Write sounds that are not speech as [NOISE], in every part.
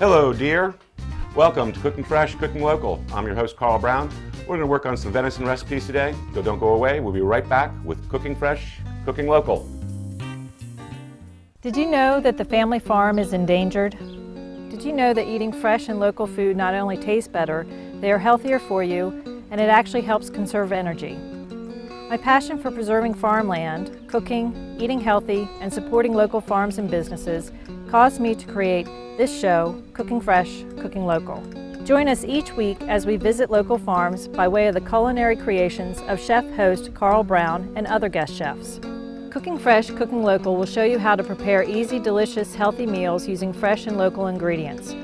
Hello, dear. Welcome to Cooking Fresh, Cooking Local. I'm your host, Carl Brown. We're going to work on some venison recipes today, so don't go away. We'll be right back with Cooking Fresh, Cooking Local. Did you know that the family farm is endangered? Did you know that eating fresh and local food not only tastes better, they are healthier for you, and it actually helps conserve energy? My passion for preserving farmland, cooking, eating healthy, and supporting local farms and businesses caused me to create this show, Cooking Fresh, Cooking Local. Join us each week as we visit local farms by way of the culinary creations of chef host Carl Brown and other guest chefs. Cooking Fresh, Cooking Local will show you how to prepare easy, delicious, healthy meals using fresh and local ingredients.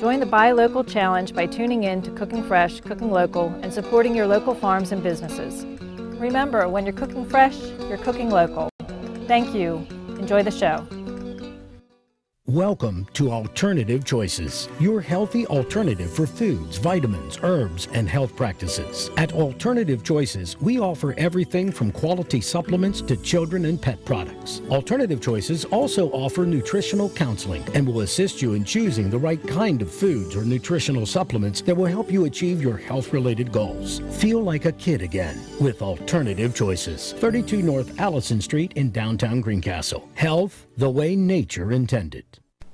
Join the Buy Local Challenge by tuning in to Cooking Fresh, Cooking Local and supporting your local farms and businesses. Remember, when you're cooking fresh, you're cooking local. Thank you. Enjoy the show. Welcome to Alternative Choices, your healthy alternative for foods, vitamins, herbs, and health practices. At Alternative Choices, we offer everything from quality supplements to children and pet products. Alternative Choices also offer nutritional counseling and will assist you in choosing the right kind of foods or nutritional supplements that will help you achieve your health related goals. Feel like a kid again with Alternative Choices. 32 North Allison Street in downtown Greencastle. Health the way nature intended.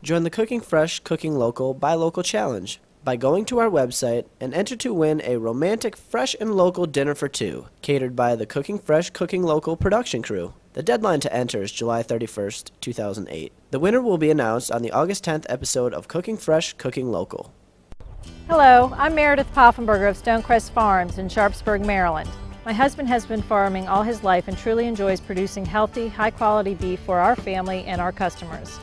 Join the Cooking Fresh, Cooking Local, Buy Local Challenge by going to our website and enter to win a romantic fresh and local dinner for two, catered by the Cooking Fresh, Cooking Local production crew. The deadline to enter is July 31st, 2008. The winner will be announced on the August 10th episode of Cooking Fresh, Cooking Local. Hello, I'm Meredith Poffenberger of Stonecrest Farms in Sharpsburg, Maryland. My husband has been farming all his life and truly enjoys producing healthy, high quality beef for our family and our customers.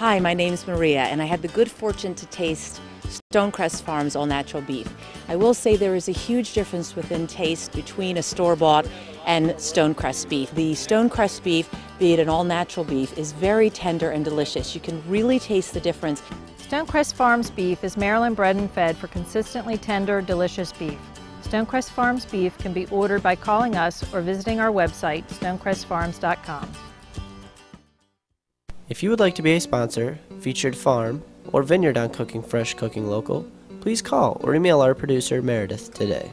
Hi, my name is Maria, and I had the good fortune to taste Stonecrest Farms all natural beef. I will say there is a huge difference within taste between a store bought and Stonecrest beef. The Stonecrest beef, be it an all natural beef, is very tender and delicious. You can really taste the difference. Stonecrest Farms beef is Maryland bred and fed for consistently tender, delicious beef. Stonecrest Farms beef can be ordered by calling us or visiting our website, stonecrestfarms.com. If you would like to be a sponsor, featured farm, or vineyard on Cooking Fresh, Cooking Local, please call or email our producer Meredith today.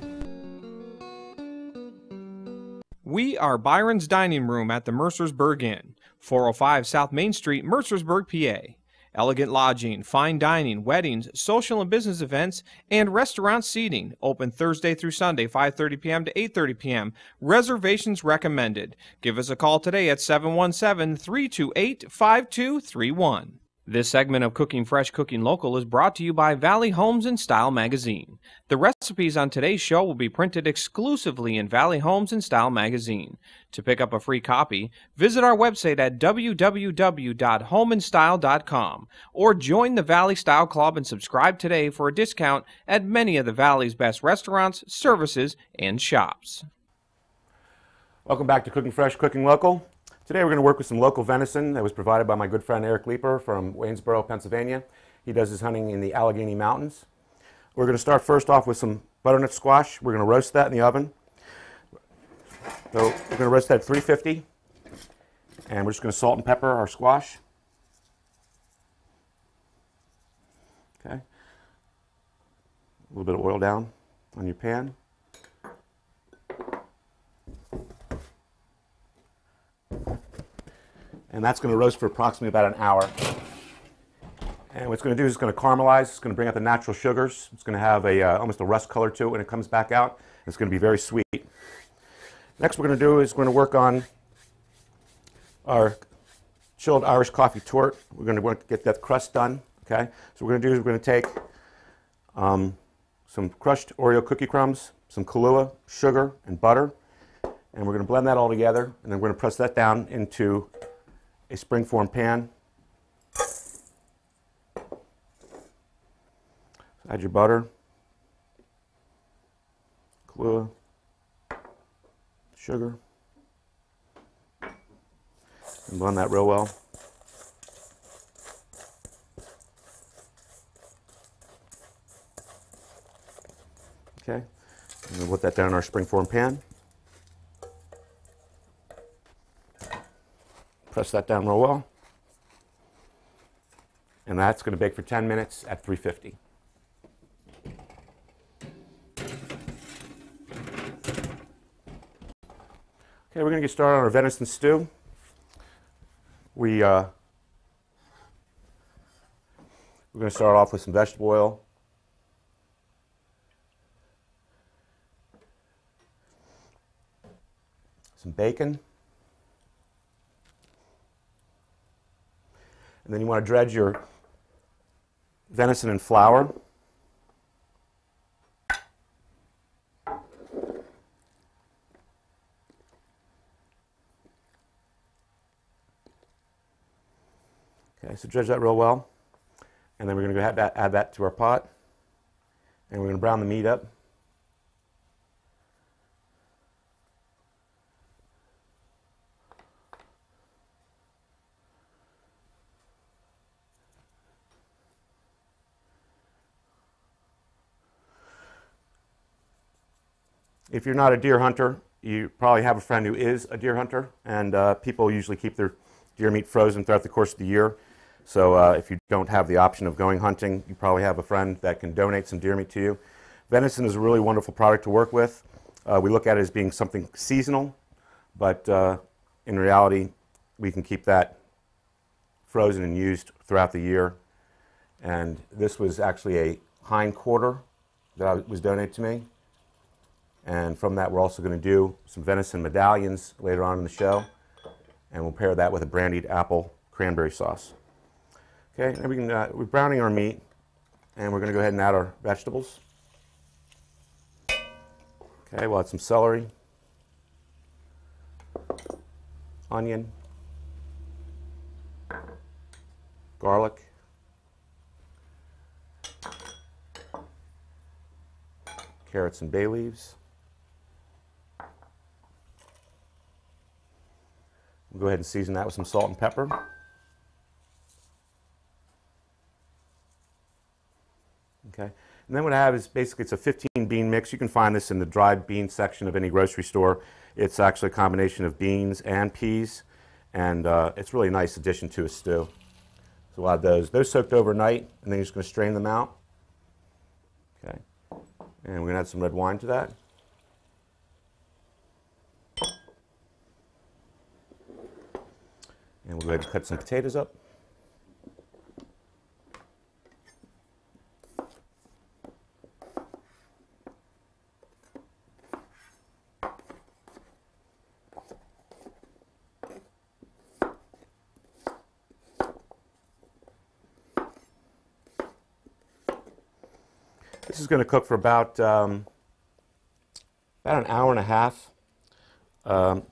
We are Byron's Dining Room at the Mercersburg Inn, 405 South Main Street, Mercersburg, PA. Elegant lodging, fine dining, weddings, social and business events, and restaurant seating. Open Thursday through Sunday, 5:30 p.m. to 8:30 p.m. Reservations recommended. Give us a call today at 717-328-5231. This segment of Cooking Fresh, Cooking Local is brought to you by Valley Homes and Style magazine. The recipes on today's show will be printed exclusively in Valley Homes and Style magazine. To pick up a free copy, visit our website at www.homeandstyle.com or join the Valley Style Club and subscribe today for a discount at many of the Valley's best restaurants, services, and shops. Welcome back to Cooking Fresh, Cooking Local. Today we're going to work with some local venison that was provided by my good friend Eric Leeper from Waynesboro, Pennsylvania. He does his hunting in the Allegheny Mountains. We're going to start first off with some butternut squash. We're going to roast that in the oven. So we're going to roast that at 350. And we're just going to salt and pepper our squash. Okay. A little bit of oil down on your pan. And that's going to roast for approximately about an hour. And what it's going to do is it's going to caramelize. It's going to bring out the natural sugars. It's going to have a uh, almost a rust color to it when it comes back out. It's going to be very sweet. Next, we're going to do is we're going to work on our chilled Irish coffee torte. We're going to want to get that crust done. Okay. So we're going to do is we're going to take um, some crushed Oreo cookie crumbs, some Kahlua, sugar, and butter, and we're going to blend that all together. And then we're going to press that down into a springform pan. Add your butter, Kahlua, sugar, and blend that real well. Okay, and we'll put that down in our springform pan. Press that down real well. and that's going to bake for 10 minutes at 350. Okay, we're going to get started on our venison stew. We, uh, we're going to start off with some vegetable oil. Some bacon. And then you want to dredge your venison in flour. Okay, so dredge that real well. And then we're going to go ahead that, add that to our pot. And we're going to brown the meat up. If you're not a deer hunter, you probably have a friend who is a deer hunter, and uh, people usually keep their deer meat frozen throughout the course of the year. So uh, if you don't have the option of going hunting, you probably have a friend that can donate some deer meat to you. Venison is a really wonderful product to work with. Uh, we look at it as being something seasonal, but uh, in reality, we can keep that frozen and used throughout the year. And this was actually a hind quarter that was donated to me. And from that, we're also going to do some venison medallions later on in the show. And we'll pair that with a brandied apple cranberry sauce. Okay, and we can, uh, we're browning our meat. And we're going to go ahead and add our vegetables. Okay, we'll add some celery, onion, garlic, carrots and bay leaves. We'll go ahead and season that with some salt and pepper. Okay. And then what I have is basically it's a 15 bean mix. You can find this in the dried bean section of any grocery store. It's actually a combination of beans and peas, and uh, it's really a nice addition to a stew. So we'll add those. Those soaked overnight, and then you're just going to strain them out. Okay. And we're going to add some red wine to that. And we'll go ahead and cut some potatoes up. This is going to cook for about um, about an hour and a half. Um,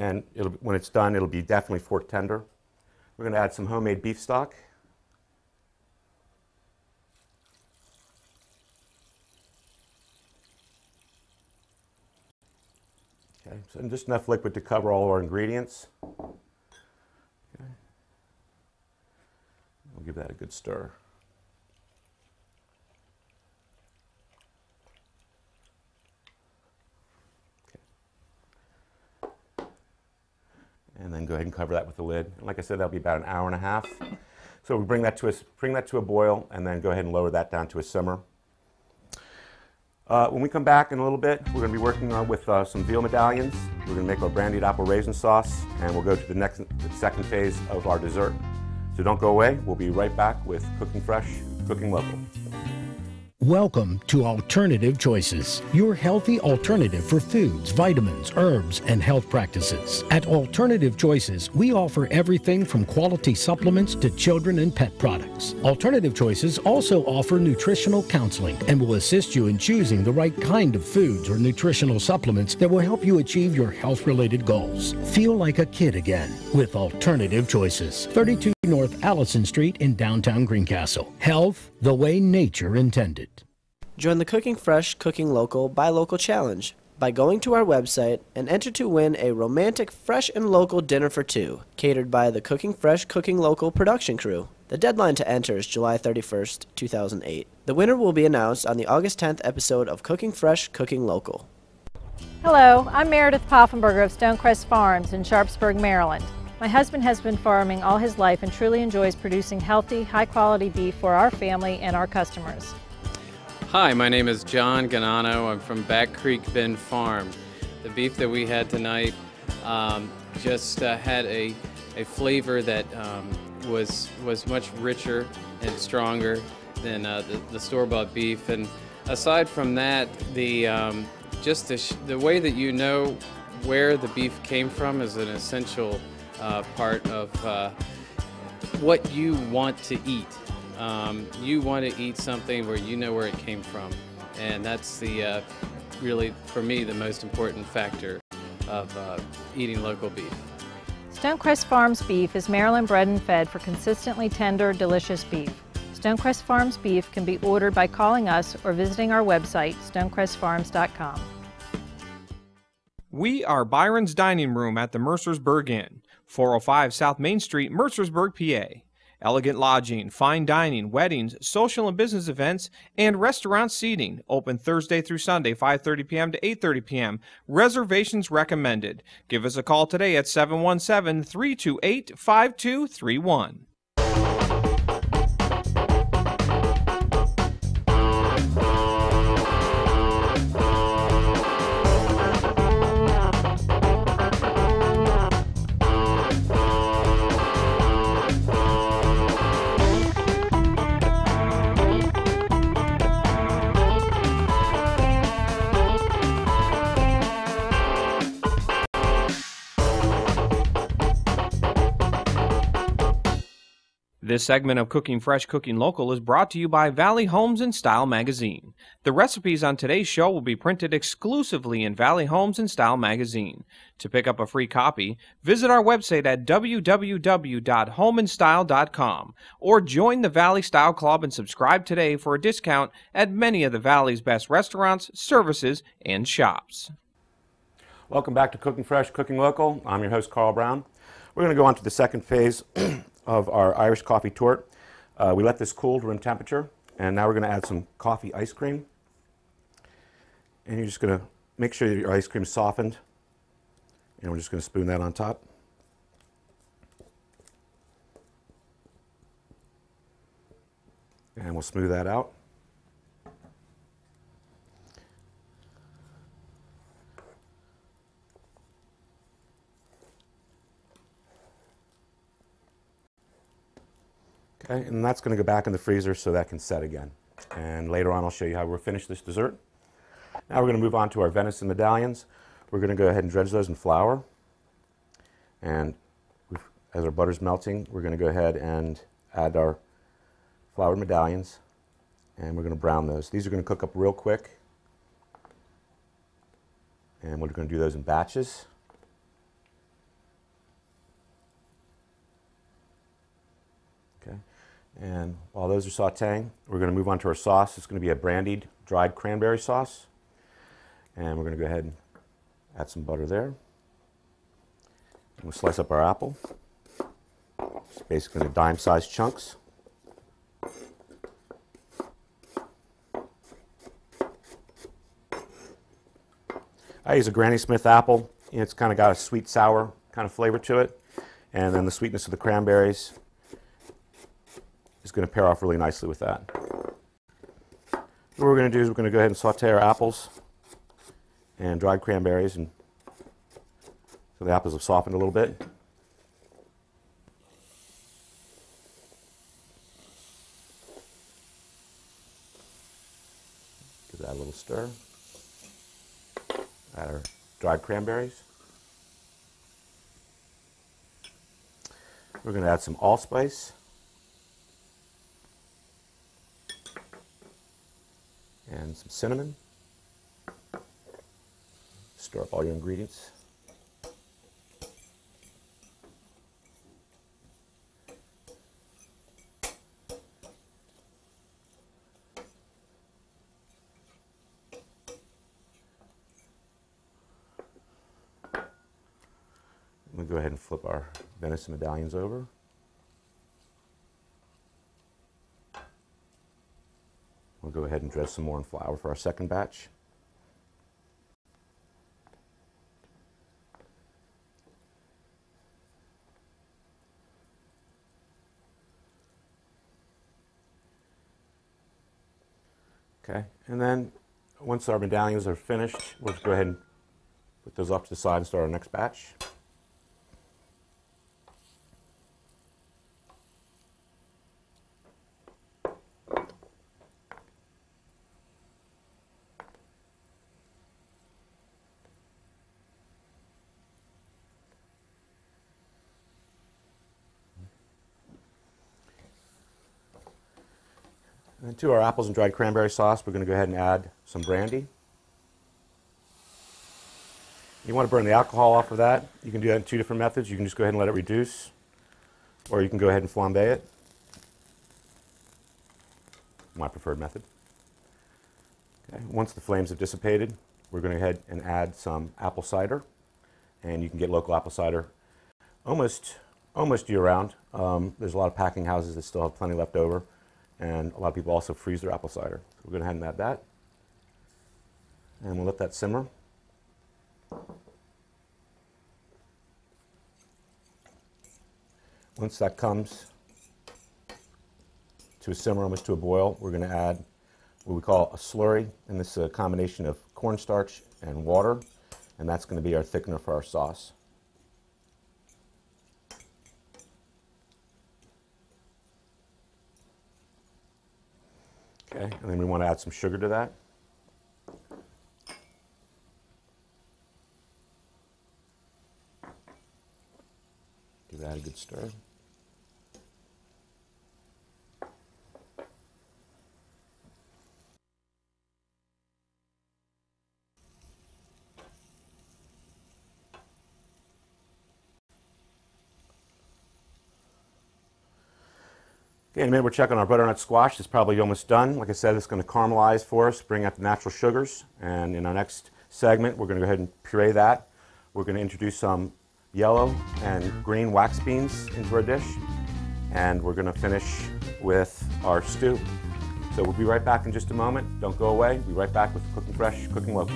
and it'll, when it's done, it'll be definitely fork tender. We're going to add some homemade beef stock. Okay, so just enough liquid to cover all of our ingredients. Okay. We'll give that a good stir. And then go ahead and cover that with the lid. And like I said, that'll be about an hour and a half. So we bring that to a, bring that to a boil and then go ahead and lower that down to a simmer. Uh, when we come back in a little bit, we're going to be working on with uh, some veal medallions. We're going to make our brandied apple raisin sauce, and we'll go to the next, the second phase of our dessert. So don't go away. We'll be right back with Cooking Fresh, Cooking Local. Welcome to Alternative Choices, your healthy alternative for foods, vitamins, herbs, and health practices. At Alternative Choices, we offer everything from quality supplements to children and pet products. Alternative Choices also offer nutritional counseling and will assist you in choosing the right kind of foods or nutritional supplements that will help you achieve your health related goals. Feel like a kid again with Alternative Choices. 32 North Allison Street in downtown Greencastle. Health the way nature intended. Join the Cooking Fresh, Cooking Local, Buy Local Challenge by going to our website and enter to win a romantic fresh and local dinner for two, catered by the Cooking Fresh, Cooking Local production crew. The deadline to enter is July 31st, 2008. The winner will be announced on the August 10th episode of Cooking Fresh, Cooking Local. Hello, I'm Meredith Poffenberger of Stonecrest Farms in Sharpsburg, Maryland. My husband has been farming all his life and truly enjoys producing healthy, high quality beef for our family and our customers. Hi, my name is John Ganano. I'm from Back Creek Bend Farm. The beef that we had tonight um, just uh, had a, a flavor that um, was was much richer and stronger than uh, the, the store-bought beef. And aside from that, the um, just the, the way that you know where the beef came from is an essential uh, part of uh, what you want to eat. Um, you want to eat something where you know where it came from, and that's the uh, really for me the most important factor of uh, eating local beef. Stonecrest Farms beef is Maryland bred and fed for consistently tender, delicious beef. Stonecrest Farms beef can be ordered by calling us or visiting our website, stonecrestfarms.com. We are Byron's Dining Room at the Mercersburg Inn, 405 South Main Street, Mercersburg, PA. Elegant lodging, fine dining, weddings, social and business events, and restaurant seating. Open Thursday through Sunday, 5:30 p.m. to 8:30 p.m. Reservations recommended. Give us a call today at 717-328-5231. This segment of Cooking Fresh, Cooking Local is brought to you by Valley Homes and Style magazine. The recipes on today's show will be printed exclusively in Valley Homes and Style magazine. To pick up a free copy, visit our website at www.homeandstyle.com or join the Valley Style Club and subscribe today for a discount at many of the Valley's best restaurants, services, and shops. Welcome back to Cooking Fresh, Cooking Local. I'm your host, Carl Brown. We're going to go on to the second phase [CLEARS THROAT] of our Irish coffee torte. Uh, we let this cool to room temperature, and now we're going to add some coffee ice cream. And you're just going to make sure that your ice cream is softened, and we're just going to spoon that on top. And we'll smooth that out. And that's going to go back in the freezer so that can set again. And later on I'll show you how we'll finish this dessert. Now we're going to move on to our venison medallions. We're going to go ahead and dredge those in flour. And as our butter's melting, we're going to go ahead and add our floured medallions. And we're going to brown those. These are going to cook up real quick. And we're going to do those in batches. And while those are sauteing, we're going to move on to our sauce. It's going to be a brandied dried cranberry sauce. And we're going to go ahead and add some butter there. And we'll slice up our apple. It's basically in dime-sized chunks. I use a Granny Smith apple. And it's kind of got a sweet sour kind of flavor to it. And then the sweetness of the cranberries is going to pair off really nicely with that. What we're going to do is we're going to go ahead and saute our apples and dried cranberries and so the apples have softened a little bit. Give that a little stir. Add our dried cranberries. We're going to add some allspice. And some cinnamon. Stir up all your ingredients. We'll go ahead and flip our venison medallions over. We'll go ahead and dress some more in flour for our second batch. Okay, and then once our medallions are finished, we'll go ahead and put those off to the side and start our next batch. To our apples and dried cranberry sauce, we're going to go ahead and add some brandy. You want to burn the alcohol off of that. You can do that in two different methods. You can just go ahead and let it reduce, or you can go ahead and flambe it. My preferred method. Okay. Once the flames have dissipated, we're going to go ahead and add some apple cider. And you can get local apple cider almost, almost year-round. Um, there's a lot of packing houses that still have plenty left over. And a lot of people also freeze their apple cider. So we're going to ahead and add that. And we'll let that simmer. Once that comes to a simmer, almost to a boil, we're going to add what we call a slurry. And this is a combination of cornstarch and water. And that's going to be our thickener for our sauce. Okay, and then we want to add some sugar to that. Give that a good stir. Okay, in a minute we're checking our butternut squash. It's probably almost done. Like I said, it's going to caramelize for us, bring out the natural sugars. And in our next segment, we're going to go ahead and puree that. We're going to introduce some yellow and green wax beans into our dish. And we're going to finish with our stew. So we'll be right back in just a moment. Don't go away. We'll be right back with Cooking Fresh, Cooking Local.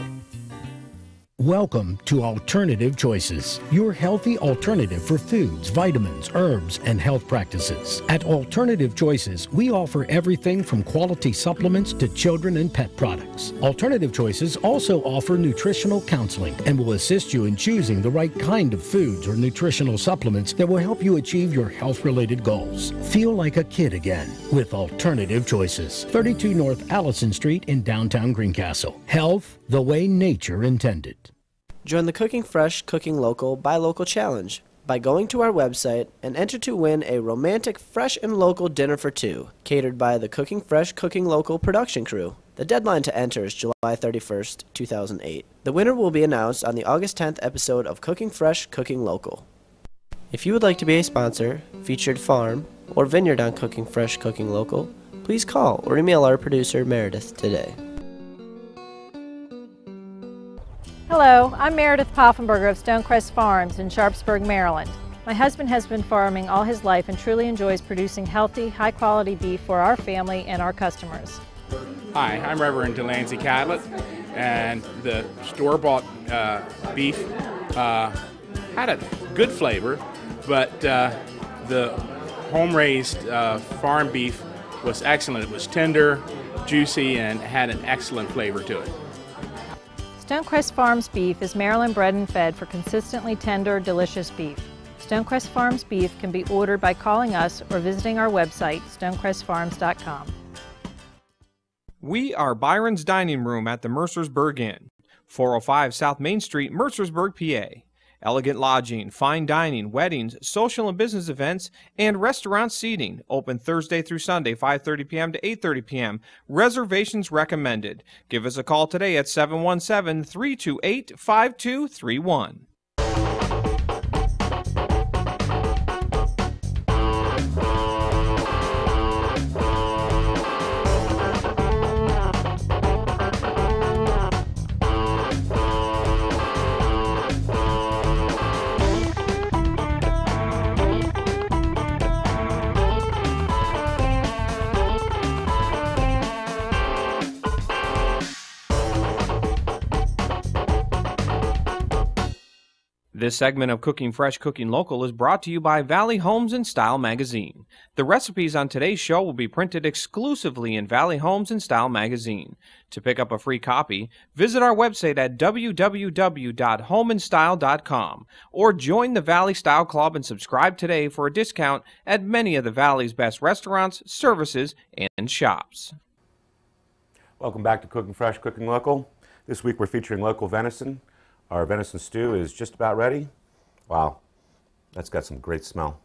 Welcome to Alternative Choices, your healthy alternative for foods, vitamins, herbs, and health practices. At Alternative Choices, we offer everything from quality supplements to children and pet products. Alternative Choices also offer nutritional counseling and will assist you in choosing the right kind of foods or nutritional supplements that will help you achieve your health related goals. Feel like a kid again with Alternative Choices. 32 North Allison Street in downtown Greencastle. Health the way nature intended. Join the Cooking Fresh, Cooking Local, Buy Local Challenge by going to our website and enter to win a romantic fresh and local dinner for two, catered by the Cooking Fresh, Cooking Local production crew. The deadline to enter is July 31st, 2008. The winner will be announced on the August 10th episode of Cooking Fresh, Cooking Local. If you would like to be a sponsor, featured farm, or vineyard on Cooking Fresh, Cooking Local, please call or email our producer Meredith today. Hello, I'm Meredith Poffenberger of Stonecrest Farms in Sharpsburg, Maryland. My husband has been farming all his life and truly enjoys producing healthy, high quality beef for our family and our customers. Hi, I'm Reverend Delancey Catlett, and the store bought uh, beef uh, had a good flavor, but uh, the home raised uh, farm beef was excellent. It was tender, juicy, and had an excellent flavor to it. Stonecrest Farms beef is Maryland bred and fed for consistently tender, delicious beef. Stonecrest Farms beef can be ordered by calling us or visiting our website, stonecrestfarms.com. We are Byron's Dining Room at the Mercersburg Inn, 405 South Main Street, Mercersburg, PA. Elegant lodging, fine dining, weddings, social and business events, and restaurant seating. Open Thursday through Sunday, 5:30 p.m. to 8:30 p.m. Reservations recommended. Give us a call today at 717-328-5231. This segment of Cooking Fresh, Cooking Local is brought to you by Valley Homes and Style magazine. The recipes on today's show will be printed exclusively in Valley Homes and Style magazine. To pick up a free copy, visit our website at www.homeandstyle.com or join the Valley Style Club and subscribe today for a discount at many of the Valley's best restaurants, services, and shops. Welcome back to Cooking Fresh, Cooking Local. This week we're featuring local venison. Our venison stew is just about ready. Wow, that's got some great smell.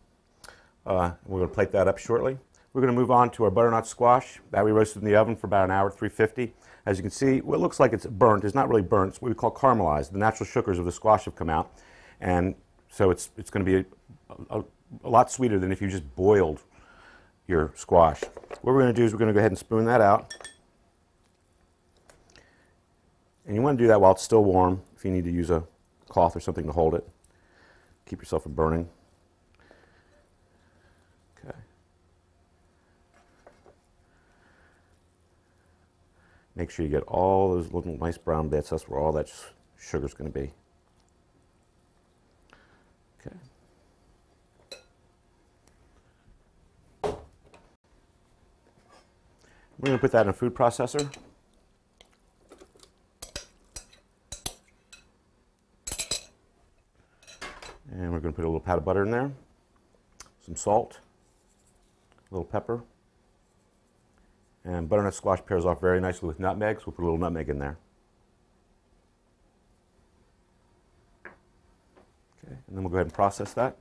Uh, we're going to plate that up shortly. We're going to move on to our butternut squash that we roasted in the oven for about an hour at 350. As you can see, what looks like it's burnt is not really burnt. It's what we call caramelized. The natural sugars of the squash have come out, and so it's, it's going to be a, a, a lot sweeter than if you just boiled your squash. What we're going to do is we're going to go ahead and spoon that out. And you want to do that while it's still warm if you need to use a cloth or something to hold it. Keep yourself from burning. Okay. Make sure you get all those little nice brown bits. That's where all that sugar is going to be. Okay. We're going to put that in a food processor. And we're going to put a little pat of butter in there, some salt, a little pepper, and butternut squash pairs off very nicely with nutmegs. We'll put a little nutmeg in there. Okay, and then we'll go ahead and process that.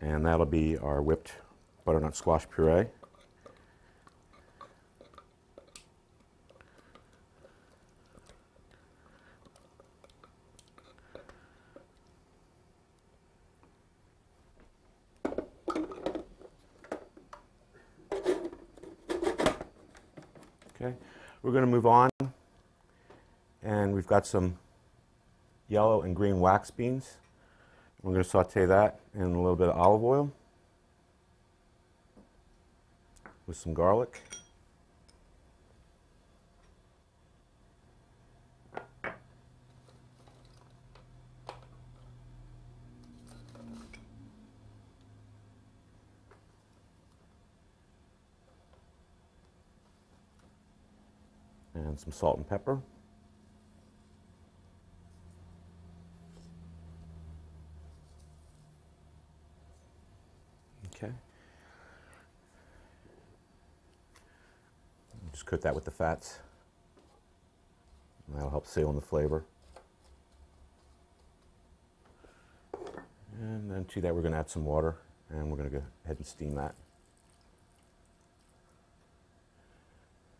And that'll be our whipped butternut squash puree. Okay, we're going to move on, and we've got some yellow and green wax beans. We're going to saute that in a little bit of olive oil with some garlic. And some salt and pepper. Okay. Just coat that with the fats. That'll help seal in the flavor. And then to that we're going to add some water and we're going to go ahead and steam that.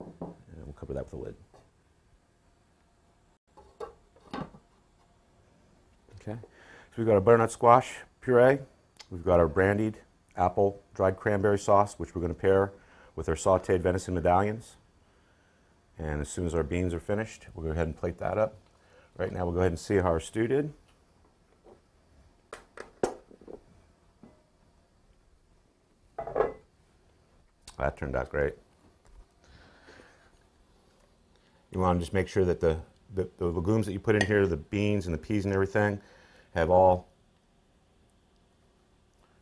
And we'll cover that with a lid. Okay, so we've got our butternut squash puree. We've got our brandied apple dried cranberry sauce, which we're going to pair with our sauteed venison medallions. And as soon as our beans are finished, we'll go ahead and plate that up. Right now, we'll go ahead and see how our stew did. That turned out great. You want to just make sure that the, the, the legumes that you put in here, the beans and the peas and everything, have all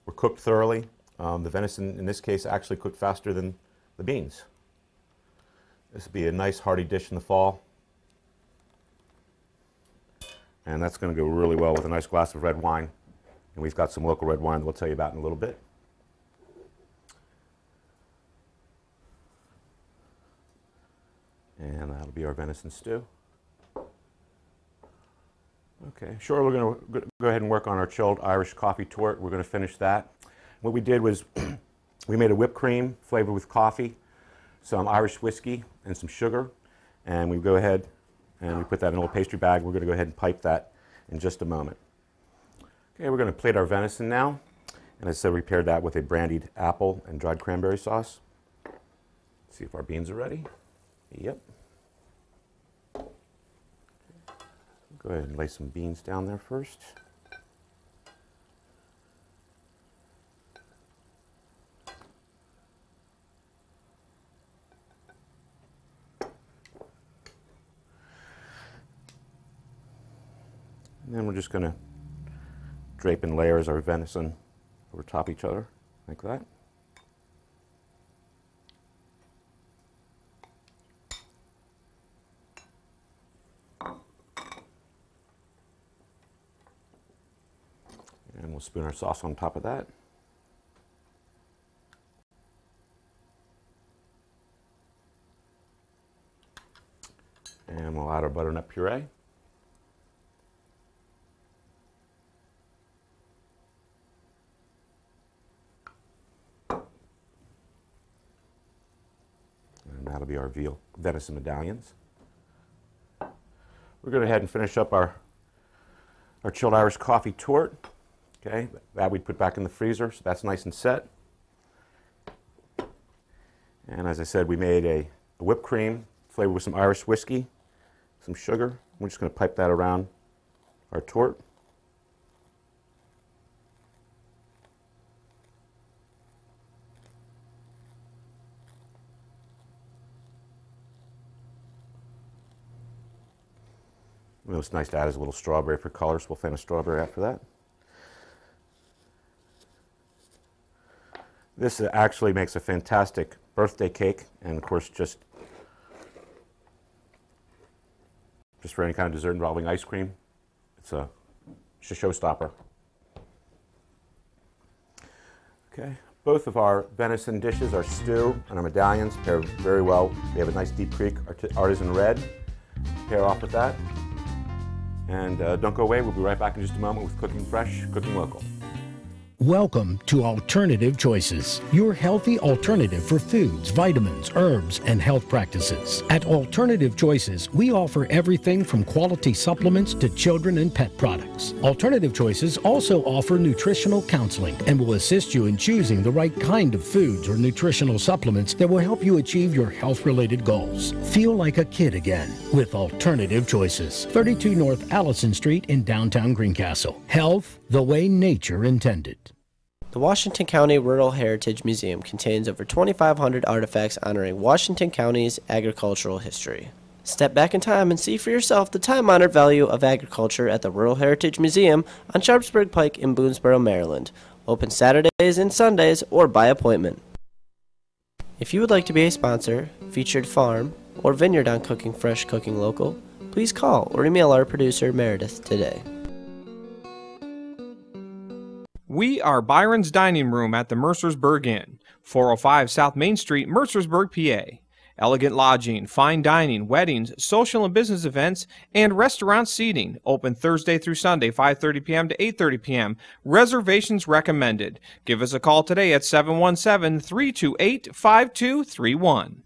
were cooked thoroughly. Um, the venison, in this case, actually cooked faster than the beans. This would be a nice hearty dish in the fall. And that's going to go really well with a nice glass of red wine. And we've got some local red wine that we'll tell you about in a little bit. And that'll be our venison stew. Okay, sure, we're going to go ahead and work on our chilled Irish coffee torte. We're going to finish that. What we did was [CLEARS THROAT] we made a whipped cream flavored with coffee, some Irish whiskey, and some sugar. And we go ahead and we put that in a little pastry bag. We're going to go ahead and pipe that in just a moment. Okay, we're going to plate our venison now. And I said, we paired that with a brandied apple and dried cranberry sauce. see if our beans are ready. Yep. Go ahead and lay some beans down there first. And then we're just going to drape in layers our venison over top each other, like that. And we'll spoon our sauce on top of that. And we'll add our butternut puree. And that'll be our veal venison medallions. We're going to go ahead and finish up our, our chilled Irish coffee torte. Okay, that we put back in the freezer, so that's nice and set. And as I said, we made a, a whipped cream flavored with some Irish whiskey, some sugar. We're just going to pipe that around our torte. It's nice to add is a little strawberry for color, so we'll thin a strawberry after that. This actually makes a fantastic birthday cake, and of course, just just for any kind of dessert involving ice cream, it's a, it's a showstopper. Okay, both of our venison dishes, our stew and our medallions, pair very well. They have a nice Deep Creek artisan red. Pair off with that. And uh, don't go away, we'll be right back in just a moment with Cooking Fresh, Cooking Local. Welcome to Alternative Choices, your healthy alternative for foods, vitamins, herbs, and health practices. At Alternative Choices, we offer everything from quality supplements to children and pet products. Alternative Choices also offer nutritional counseling and will assist you in choosing the right kind of foods or nutritional supplements that will help you achieve your health related goals. Feel like a kid again with Alternative Choices. 32 North Allison Street in downtown Greencastle. Health the way nature intended. The Washington County Rural Heritage Museum contains over 2,500 artifacts honoring Washington County's agricultural history. Step back in time and see for yourself the time honored value of agriculture at the Rural Heritage Museum on Sharpsburg Pike in Boonsboro, Maryland. Open Saturdays and Sundays or by appointment. If you would like to be a sponsor, featured farm, or vineyard on Cooking Fresh Cooking Local, please call or email our producer Meredith today. We are Byron's Dining Room at the Mercersburg Inn, 405 South Main Street, Mercersburg, PA. Elegant lodging, fine dining, weddings, social and business events, and restaurant seating. Open Thursday through Sunday, 5:30 p.m. to 8:30 p.m. Reservations recommended. Give us a call today at 717-328-5231.